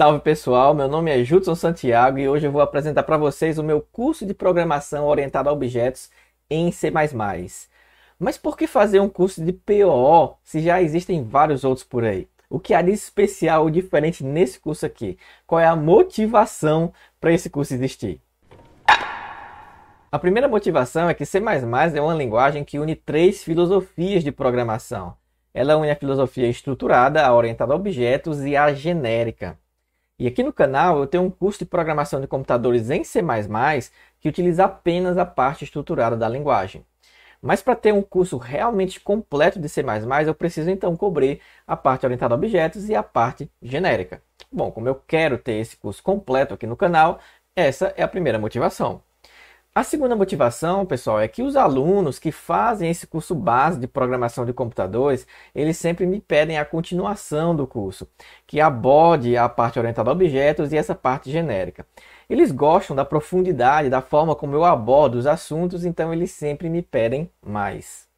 Salve pessoal, meu nome é Judson Santiago e hoje eu vou apresentar para vocês o meu curso de programação orientado a objetos em C++. Mas por que fazer um curso de POO se já existem vários outros por aí? O que há de especial ou diferente nesse curso aqui? Qual é a motivação para esse curso existir? A primeira motivação é que C++ é uma linguagem que une três filosofias de programação. Ela une a filosofia estruturada, a orientada a objetos e a genérica. E aqui no canal eu tenho um curso de programação de computadores em C++ que utiliza apenas a parte estruturada da linguagem. Mas para ter um curso realmente completo de C++, eu preciso então cobrir a parte orientada a objetos e a parte genérica. Bom, como eu quero ter esse curso completo aqui no canal, essa é a primeira motivação. A segunda motivação, pessoal, é que os alunos que fazem esse curso base de programação de computadores, eles sempre me pedem a continuação do curso, que aborde a parte orientada a objetos e essa parte genérica. Eles gostam da profundidade, da forma como eu abordo os assuntos, então eles sempre me pedem mais.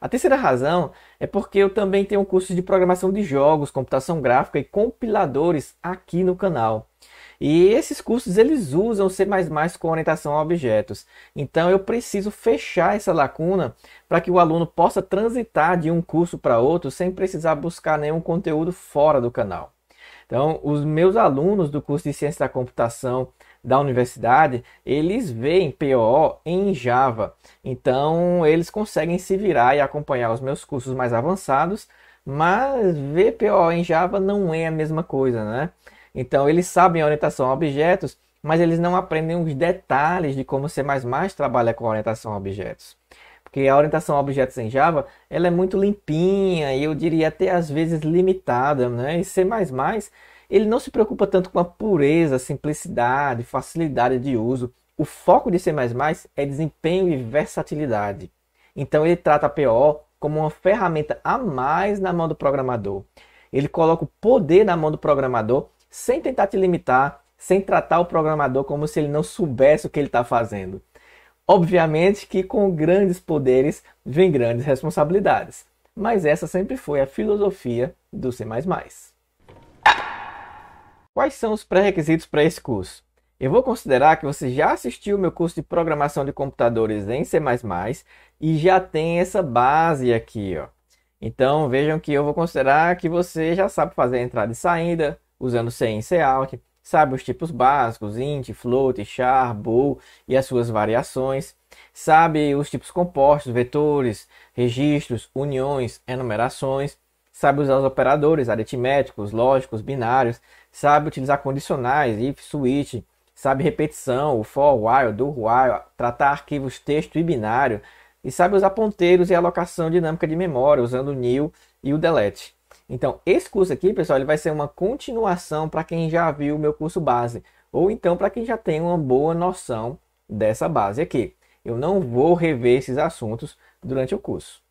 A terceira razão é porque eu também tenho um curso de programação de jogos, computação gráfica e compiladores aqui no canal. E esses cursos eles usam C++ com orientação a objetos. Então eu preciso fechar essa lacuna para que o aluno possa transitar de um curso para outro sem precisar buscar nenhum conteúdo fora do canal. Então, os meus alunos do curso de Ciência da Computação da universidade, eles veem PO em Java. Então, eles conseguem se virar e acompanhar os meus cursos mais avançados, mas ver PO em Java não é a mesma coisa, né? Então, eles sabem a orientação a objetos, mas eles não aprendem os detalhes de como C++ trabalha com orientação a objetos. Porque a orientação a objetos em Java, ela é muito limpinha e eu diria até às vezes limitada, né? E C++, ele não se preocupa tanto com a pureza, simplicidade, facilidade de uso. O foco de C++ é desempenho e versatilidade. Então ele trata a PO como uma ferramenta a mais na mão do programador. Ele coloca o poder na mão do programador sem tentar te limitar, sem tratar o programador como se ele não soubesse o que ele está fazendo. Obviamente que com grandes poderes vem grandes responsabilidades, mas essa sempre foi a filosofia do C++. Quais são os pré-requisitos para esse curso? Eu vou considerar que você já assistiu o meu curso de programação de computadores em C++ e já tem essa base aqui, ó. Então vejam que eu vou considerar que você já sabe fazer entrada e saída, usando C e C out, sabe os tipos básicos, int, float, char, bool e as suas variações, sabe os tipos compostos, vetores, registros, uniões, enumerações, sabe usar os operadores aritméticos, lógicos, binários, sabe utilizar condicionais, if, switch, sabe repetição, o for, while, do while, tratar arquivos texto e binário, e sabe usar ponteiros e alocação dinâmica de memória usando o new e o delete. Então, esse curso aqui, pessoal, ele vai ser uma continuação para quem já viu o meu curso base, ou então para quem já tem uma boa noção dessa base aqui. Eu não vou rever esses assuntos durante o curso.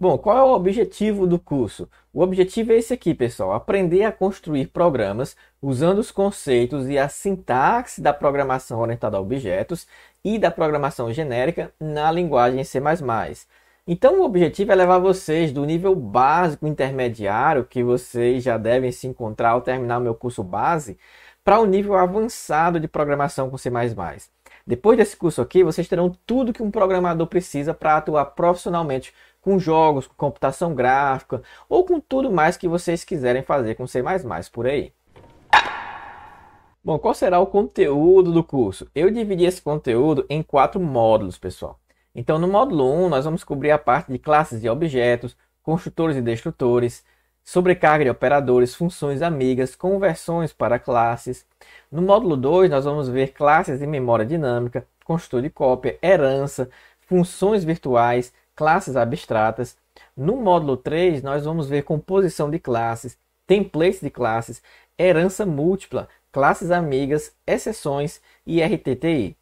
Bom, qual é o objetivo do curso? O objetivo é esse aqui, pessoal: aprender a construir programas usando os conceitos e a sintaxe da programação orientada a objetos e da programação genérica na linguagem C++. Então, o objetivo é levar vocês do nível básico intermediário, que vocês já devem se encontrar ao terminar o meu curso base, para o nível avançado de programação com C++. Depois desse curso aqui, vocês terão tudo que um programador precisa para atuar profissionalmente com jogos, com computação gráfica ou com tudo mais que vocês quiserem fazer com C++ por aí. Bom, qual será o conteúdo do curso? Eu dividi esse conteúdo em quatro módulos, pessoal. Então, no módulo 1, nós vamos cobrir a parte de classes e objetos, construtores e destrutores, sobrecarga de operadores, funções amigas, conversões para classes. No módulo 2, nós vamos ver classes e memória dinâmica, construtor de cópia, herança, funções virtuais, classes abstratas. No módulo 3, nós vamos ver composição de classes, templates de classes, herança múltipla, classes amigas, exceções e RTTI.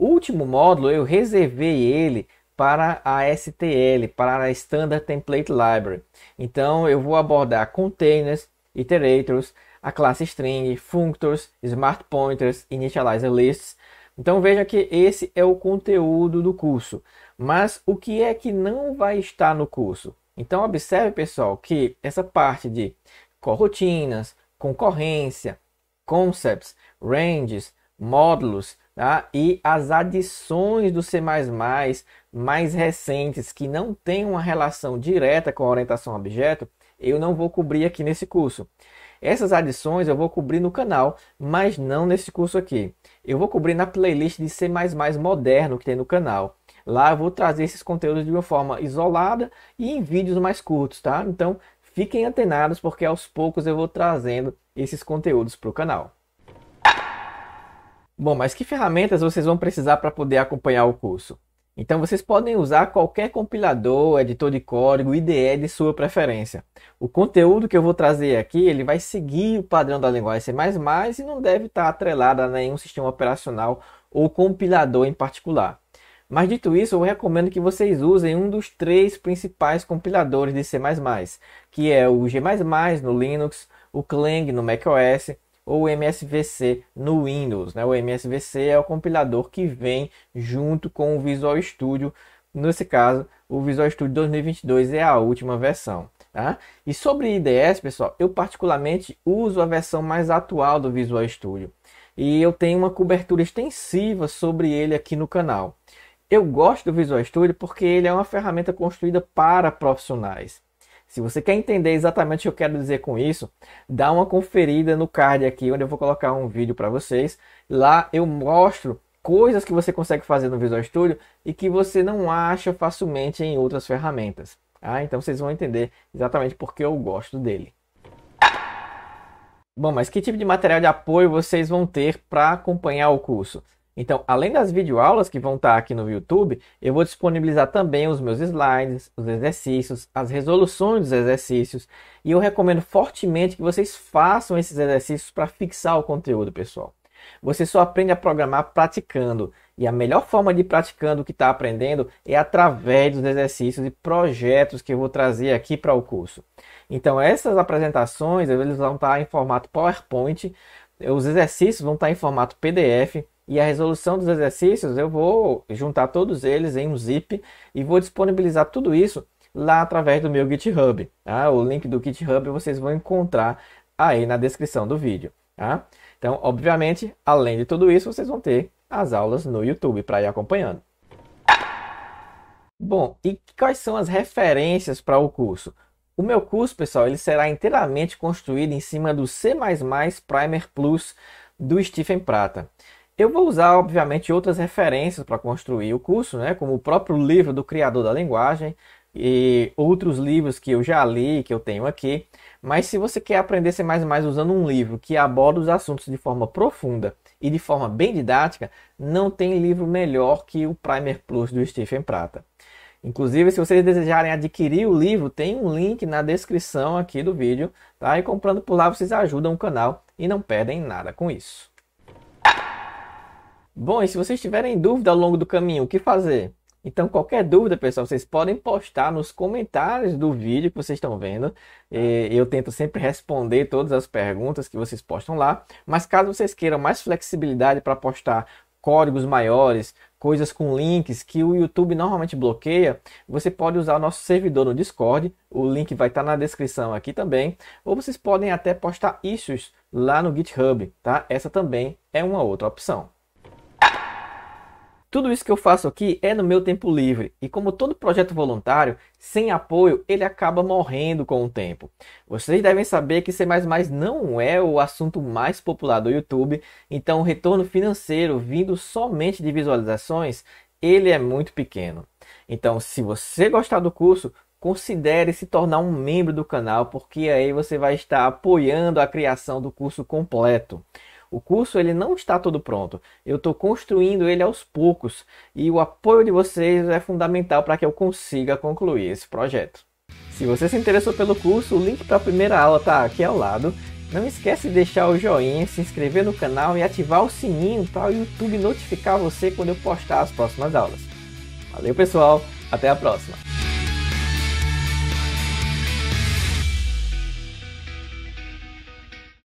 Último módulo eu reservei ele para a STL, para a Standard Template Library. Então eu vou abordar containers, iterators, a classe string, functors, smart pointers, initializer lists. Então veja que esse é o conteúdo do curso. Mas o que é que não vai estar no curso? Então observe pessoal que essa parte de coroutinas, concorrência, concepts, ranges, módulos tá? e as adições do C++ mais recentes que não têm uma relação direta com a orientação a objeto, eu não vou cobrir aqui nesse curso. Essas adições eu vou cobrir no canal, mas não nesse curso aqui. Eu vou cobrir na playlist de C++ moderno que tem no canal. Lá eu vou trazer esses conteúdos de uma forma isolada e em vídeos mais curtos, tá? Então fiquem antenados porque aos poucos eu vou trazendo esses conteúdos para o canal. Bom, mas que ferramentas vocês vão precisar para poder acompanhar o curso? Então vocês podem usar qualquer compilador, editor de código, IDE de sua preferência. O conteúdo que eu vou trazer aqui, ele vai seguir o padrão da linguagem C++ e não deve estar atrelado a nenhum sistema operacional ou compilador em particular. Mas dito isso, eu recomendo que vocês usem um dos três principais compiladores de C++, que é o G++ no Linux, o Clang no macOS ou MSVC no Windows. Né? O MSVC é o compilador que vem junto com o Visual Studio. Nesse caso, o Visual Studio 2022 é a última versão. Tá? E sobre IDS, pessoal, eu particularmente uso a versão mais atual do Visual Studio. E eu tenho uma cobertura extensiva sobre ele aqui no canal. Eu gosto do Visual Studio porque ele é uma ferramenta construída para profissionais. Se você quer entender exatamente o que eu quero dizer com isso, dá uma conferida no card aqui, onde eu vou colocar um vídeo para vocês. Lá eu mostro coisas que você consegue fazer no Visual Studio e que você não acha facilmente em outras ferramentas. Ah, então vocês vão entender exatamente porque eu gosto dele. Bom, mas que tipo de material de apoio vocês vão ter para acompanhar o curso? Então, além das videoaulas que vão estar aqui no YouTube, eu vou disponibilizar também os meus slides, os exercícios, as resoluções dos exercícios. E eu recomendo fortemente que vocês façam esses exercícios para fixar o conteúdo, pessoal. Você só aprende a programar praticando. E a melhor forma de praticando o que está aprendendo é através dos exercícios e projetos que eu vou trazer aqui para o curso. Então, essas apresentações eles vão estar em formato PowerPoint, os exercícios vão estar em formato PDF e a resolução dos exercícios eu vou juntar todos eles em um zip e vou disponibilizar tudo isso lá através do meu GitHub. Tá? O link do GitHub vocês vão encontrar aí na descrição do vídeo. Tá? Então, obviamente, além de tudo isso, vocês vão ter as aulas no YouTube para ir acompanhando. Bom, e quais são as referências para o curso? O meu curso, pessoal, ele será inteiramente construído em cima do C++ Primer Plus do Stephen Prata. Eu vou usar, obviamente, outras referências para construir o curso, né? como o próprio livro do criador da linguagem e outros livros que eu já li, que eu tenho aqui. Mas se você quer aprender C++ usando um livro que aborda os assuntos de forma profunda e de forma bem didática, não tem livro melhor que o Primer Plus do Stephen Prata. Inclusive, se vocês desejarem adquirir o livro, tem um link na descrição aqui do vídeo, tá? E comprando por lá vocês ajudam o canal e não perdem nada com isso. Bom, e se vocês tiverem dúvida ao longo do caminho, o que fazer? Então, qualquer dúvida, pessoal, vocês podem postar nos comentários do vídeo que vocês estão vendo. eu tento sempre responder todas as perguntas que vocês postam lá. Mas caso vocês queiram mais flexibilidade para postar códigos maiores, coisas com links que o YouTube normalmente bloqueia, você pode usar o nosso servidor no Discord. O link vai estar na descrição aqui também. Ou vocês podem até postar issues lá no GitHub, tá? Essa também é uma outra opção. Tudo isso que eu faço aqui é no meu tempo livre e como todo projeto voluntário, sem apoio, ele acaba morrendo com o tempo. Vocês devem saber que C++ não é o assunto mais popular do YouTube, então o retorno financeiro vindo somente de visualizações, ele é muito pequeno. Então, se você gostar do curso, considere se tornar um membro do canal, porque aí você vai estar apoiando a criação do curso completo. O curso ele não está todo pronto. Eu estou construindo ele aos poucos e o apoio de vocês é fundamental para que eu consiga concluir esse projeto. Se você se interessou pelo curso, o link para a primeira aula está aqui ao lado. Não esquece de deixar o joinha, se inscrever no canal e ativar o sininho para o YouTube notificar você quando eu postar as próximas aulas. Valeu pessoal, até a próxima!